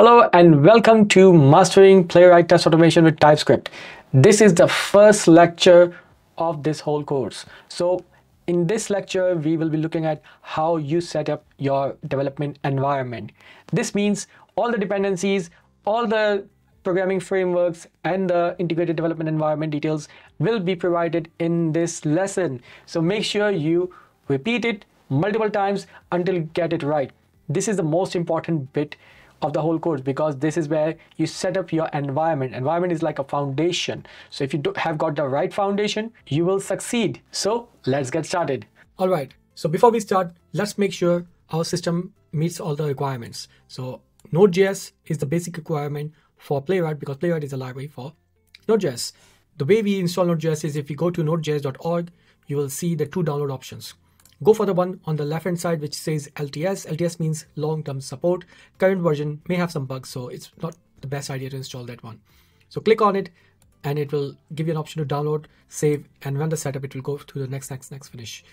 Hello and welcome to Mastering Playwright Test Automation with TypeScript. This is the first lecture of this whole course. So in this lecture, we will be looking at how you set up your development environment. This means all the dependencies, all the programming frameworks and the integrated development environment details will be provided in this lesson. So make sure you repeat it multiple times until you get it right. This is the most important bit of the whole course because this is where you set up your environment. Environment is like a foundation. So if you have got the right foundation you will succeed. So let's get started. All right. So before we start let's make sure our system meets all the requirements. So node.js is the basic requirement for playwright because playwright is a library for node.js the way we install node.js is if you go to nodejs.org you will see the two download options Go for the one on the left hand side which says LTS. LTS means long term support. Current version may have some bugs, so it's not the best idea to install that one. So click on it and it will give you an option to download, save, and run the setup. It will go to the next, next, next finish.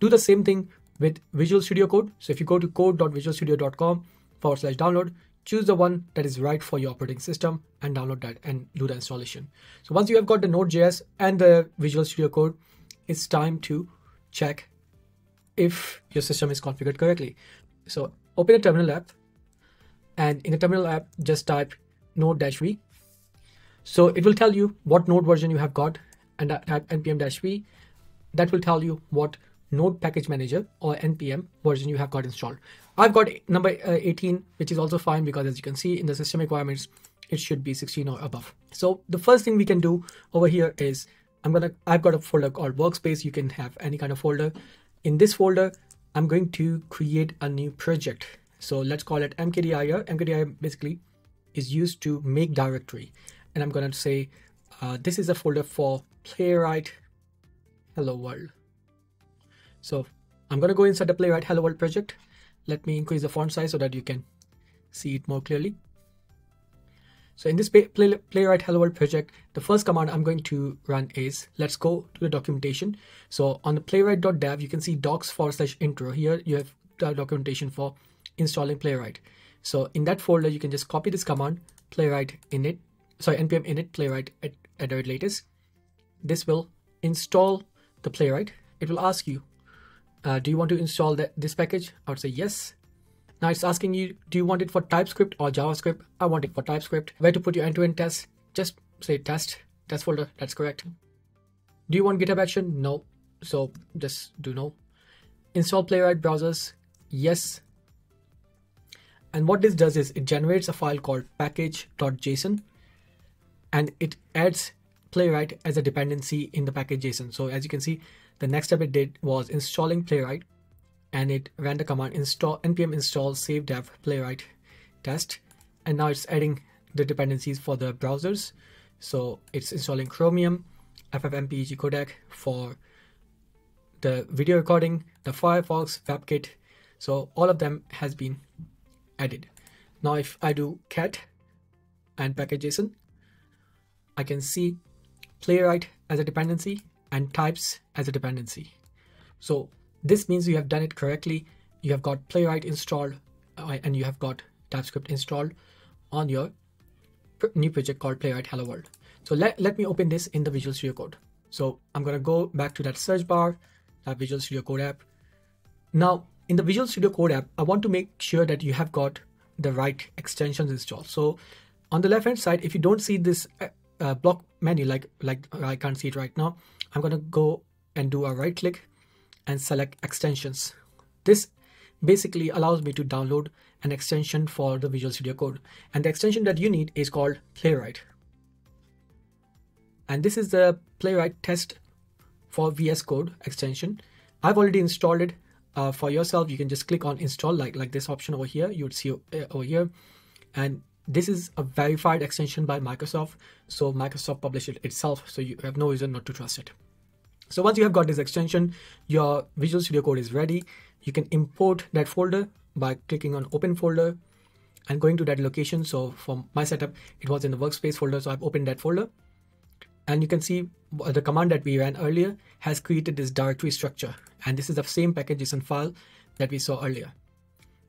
Do the same thing with Visual Studio Code. So if you go to code.visualstudio.com forward slash download, choose the one that is right for your operating system and download that and do the installation. So once you have got the Node.js and the Visual Studio Code, it's time to check if your system is configured correctly. So open a terminal app and in the terminal app, just type node-v. So it will tell you what node version you have got and type npm-v. That will tell you what node package manager or npm version you have got installed. I've got number uh, 18, which is also fine because as you can see in the system requirements, it should be 16 or above. So the first thing we can do over here is I'm gonna I've got a folder called workspace. You can have any kind of folder in this folder, I'm going to create a new project. So let's call it mkdir. mkdir basically is used to make directory. And I'm going to say, uh, this is a folder for playwright hello world. So I'm going to go inside the playwright hello world project. Let me increase the font size so that you can see it more clearly. So in this play, play, Playwright Hello World project, the first command I'm going to run is, let's go to the documentation. So on the playwright.dev, you can see docs forward slash intro. Here you have the documentation for installing Playwright. So in that folder, you can just copy this command, playwright init, sorry, npm init playwright at, at the latest. This will install the playwright. It will ask you, uh, do you want to install that, this package? I would say yes. Now it's asking you, do you want it for TypeScript or JavaScript? I want it for TypeScript. Where to put your end-to-end test? Just say test, test folder, that's correct. Do you want GitHub action? No. So just do no. Install Playwright browsers? Yes. And what this does is it generates a file called package.json and it adds Playwright as a dependency in the package.json. So as you can see, the next step it did was installing Playwright and it ran the command install npm install save dev playwright test and now it's adding the dependencies for the browsers. So it's installing chromium ffmpeg codec for the video recording the firefox webkit. So all of them has been added. Now if i do cat and package.json i can see playwright as a dependency and types as a dependency. So this means you have done it correctly. You have got Playwright installed uh, and you have got TypeScript installed on your new project called Playwright Hello World. So let, let me open this in the Visual Studio Code. So I'm going to go back to that search bar, that Visual Studio Code app. Now in the Visual Studio Code app, I want to make sure that you have got the right extensions installed. So on the left hand side, if you don't see this uh, uh block menu, like, like I can't see it right now, I'm going to go and do a right click and select extensions. This basically allows me to download an extension for the Visual Studio Code. And the extension that you need is called Playwright. And this is the Playwright test for VS Code extension. I've already installed it uh, for yourself. You can just click on install like, like this option over here. You would see uh, over here. And this is a verified extension by Microsoft. So Microsoft published it itself. So you have no reason not to trust it. So once you have got this extension, your Visual Studio Code is ready. You can import that folder by clicking on open folder and going to that location. So for my setup, it was in the workspace folder. So I've opened that folder and you can see the command that we ran earlier has created this directory structure. And this is the same package.json file that we saw earlier.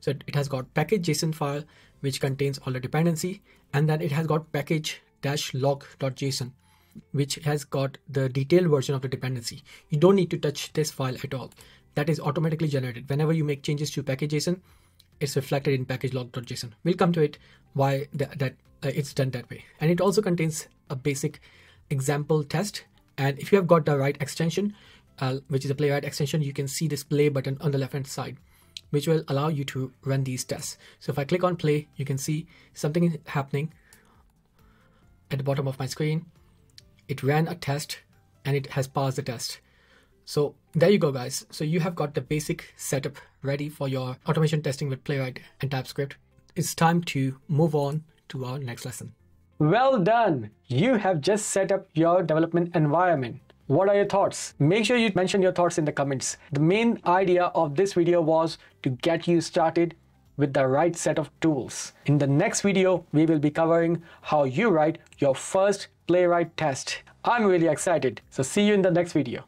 So it has got package.json file which contains all the dependency, and then it has got package dash lock.json which has got the detailed version of the dependency. You don't need to touch this file at all. That is automatically generated. Whenever you make changes to package.json, it's reflected in package. We'll come to it why that, that uh, it's done that way. And it also contains a basic example test. And if you have got the right extension, uh, which is a playwright extension, you can see this play button on the left hand side, which will allow you to run these tests. So if I click on play, you can see something happening at the bottom of my screen. It ran a test and it has passed the test. So there you go, guys. So you have got the basic setup ready for your automation testing with Playwright and TypeScript. It's time to move on to our next lesson. Well done! You have just set up your development environment. What are your thoughts? Make sure you mention your thoughts in the comments. The main idea of this video was to get you started with the right set of tools. In the next video, we will be covering how you write your first playwright test. I'm really excited. So see you in the next video.